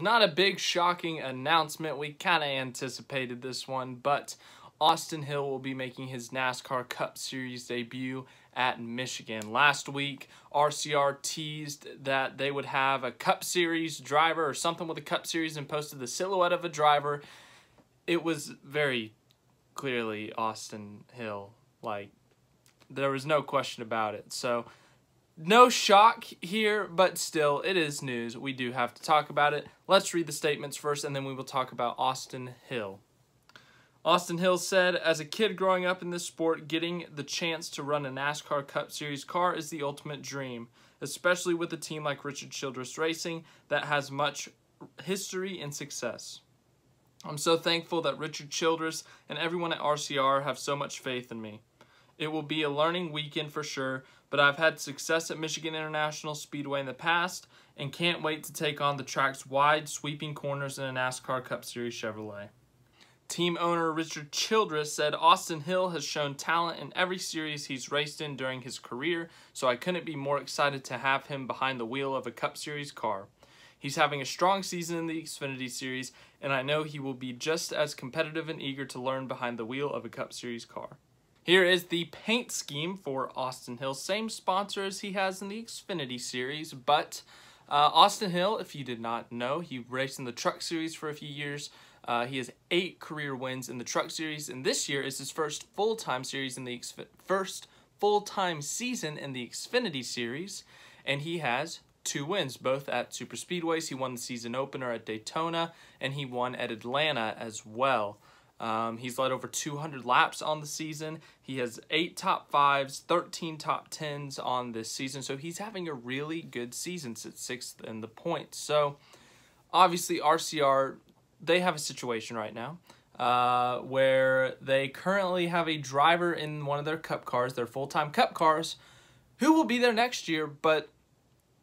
not a big shocking announcement. We kind of anticipated this one, but Austin Hill will be making his NASCAR Cup Series debut at Michigan. Last week, RCR teased that they would have a Cup Series driver or something with a Cup Series and posted the silhouette of a driver. It was very clearly Austin Hill. Like, there was no question about it. So, no shock here, but still, it is news. We do have to talk about it. Let's read the statements first, and then we will talk about Austin Hill. Austin Hill said, As a kid growing up in this sport, getting the chance to run a NASCAR Cup Series car is the ultimate dream, especially with a team like Richard Childress Racing that has much history and success. I'm so thankful that Richard Childress and everyone at RCR have so much faith in me. It will be a learning weekend for sure, but I've had success at Michigan International Speedway in the past and can't wait to take on the track's wide, sweeping corners in a NASCAR Cup Series Chevrolet. Team owner Richard Childress said Austin Hill has shown talent in every series he's raced in during his career, so I couldn't be more excited to have him behind the wheel of a Cup Series car. He's having a strong season in the Xfinity Series, and I know he will be just as competitive and eager to learn behind the wheel of a Cup Series car. Here is the paint scheme for Austin Hill. Same sponsor as he has in the Xfinity Series, but uh, Austin Hill, if you did not know, he raced in the Truck Series for a few years. Uh, he has eight career wins in the Truck Series, and this year is his first full-time series in the Xf first full-time season in the Xfinity Series, and he has two wins, both at super speedways. He won the season opener at Daytona, and he won at Atlanta as well. Um, he's led over 200 laps on the season. He has eight top fives, 13 top tens on this season. So he's having a really good season, sits sixth in the points. So obviously RCR, they have a situation right now uh, where they currently have a driver in one of their cup cars, their full-time cup cars, who will be there next year, but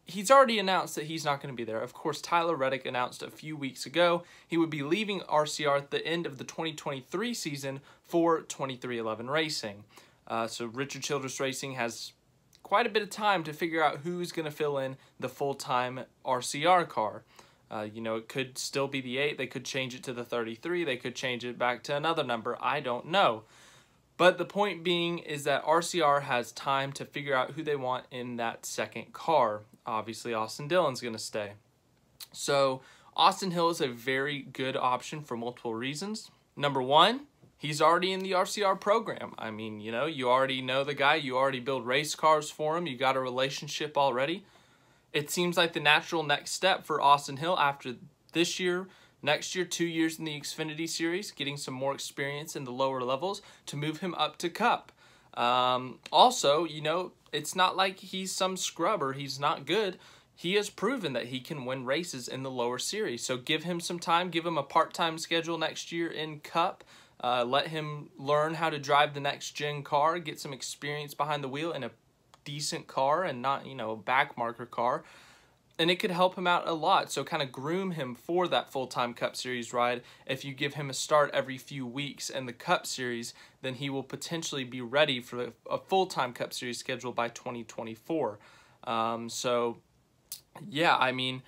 he's already announced that he's not going to be there. Of course, Tyler Reddick announced a few weeks ago he would be leaving RCR at the end of the 2023 season for 23XI Racing. Uh, so Richard Childress Racing has quite a bit of time to figure out who's going to fill in the full-time RCR car. Uh, you know, it could still be the 8. They could change it to the 33. They could change it back to another number. I don't know. But the point being is that RCR has time to figure out who they want in that second car. Obviously, Austin Dillon's going to stay. So, Austin Hill is a very good option for multiple reasons. Number one, he's already in the RCR program. I mean, you know, you already know the guy, you already build race cars for him, you got a relationship already. It seems like the natural next step for Austin Hill after this year Next year, two years in the Xfinity Series, getting some more experience in the lower levels to move him up to Cup. Um, also, you know, it's not like he's some scrubber. He's not good. He has proven that he can win races in the lower series. So give him some time. Give him a part-time schedule next year in Cup. Uh, let him learn how to drive the next-gen car. Get some experience behind the wheel in a decent car and not, you know, a back marker car and it could help him out a lot. So kind of groom him for that full-time Cup Series ride. If you give him a start every few weeks in the Cup Series, then he will potentially be ready for a full-time Cup Series schedule by 2024. Um, so, yeah, I mean,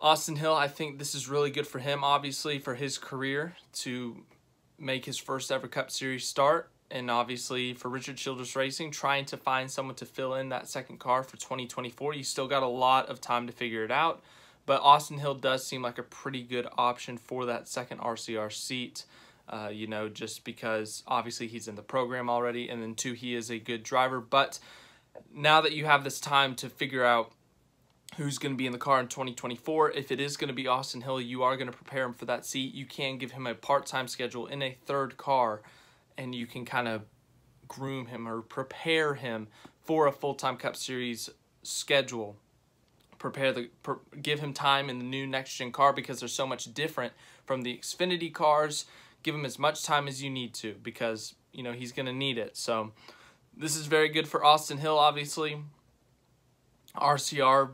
Austin Hill, I think this is really good for him, obviously, for his career to make his first ever Cup Series start and obviously for Richard Childress Racing, trying to find someone to fill in that second car for 2024. You still got a lot of time to figure it out, but Austin Hill does seem like a pretty good option for that second RCR seat. Uh, you know, just because obviously he's in the program already, and then two, he is a good driver. But now that you have this time to figure out who's going to be in the car in 2024. If it is going to be Austin Hill, you are going to prepare him for that seat. You can give him a part-time schedule in a third car and you can kind of groom him or prepare him for a full-time Cup Series schedule. Prepare the give him time in the new next gen car because they're so much different from the Xfinity cars. Give him as much time as you need to because you know he's going to need it. So this is very good for Austin Hill, obviously. RCR,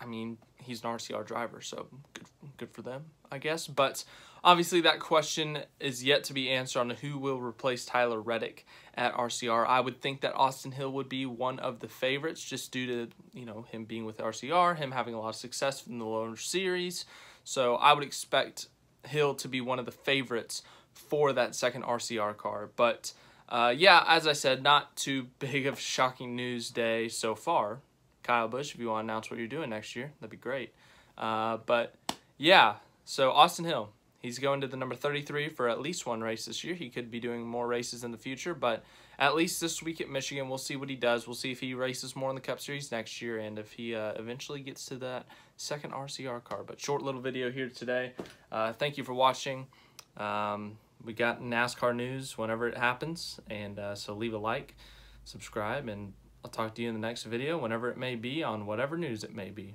I mean, he's an RCR driver, so good, good for them, I guess. But obviously, that question is yet to be answered on who will replace Tyler Reddick at RCR. I would think that Austin Hill would be one of the favorites just due to, you know, him being with RCR, him having a lot of success in the lower series. So I would expect Hill to be one of the favorites for that second RCR car. But uh, yeah, as I said, not too big of shocking news day so far. Kyle Busch, if you want to announce what you're doing next year, that'd be great. Uh, but yeah, so Austin Hill, he's going to the number 33 for at least one race this year. He could be doing more races in the future, but at least this week at Michigan, we'll see what he does. We'll see if he races more in the Cup Series next year and if he uh, eventually gets to that second RCR car. But short little video here today. Uh, thank you for watching. Um, we got NASCAR news whenever it happens, and uh, so leave a like, subscribe, and I'll talk to you in the next video whenever it may be on whatever news it may be.